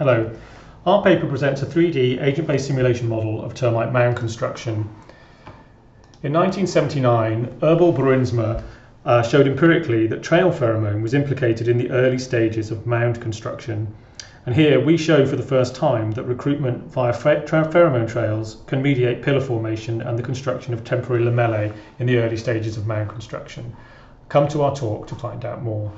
Hello. Our paper presents a 3D agent-based simulation model of termite mound construction. In 1979, Erbel Bruinsma uh, showed empirically that trail pheromone was implicated in the early stages of mound construction. And here we show for the first time that recruitment via pheromone trails can mediate pillar formation and the construction of temporary lamellae in the early stages of mound construction. Come to our talk to find out more.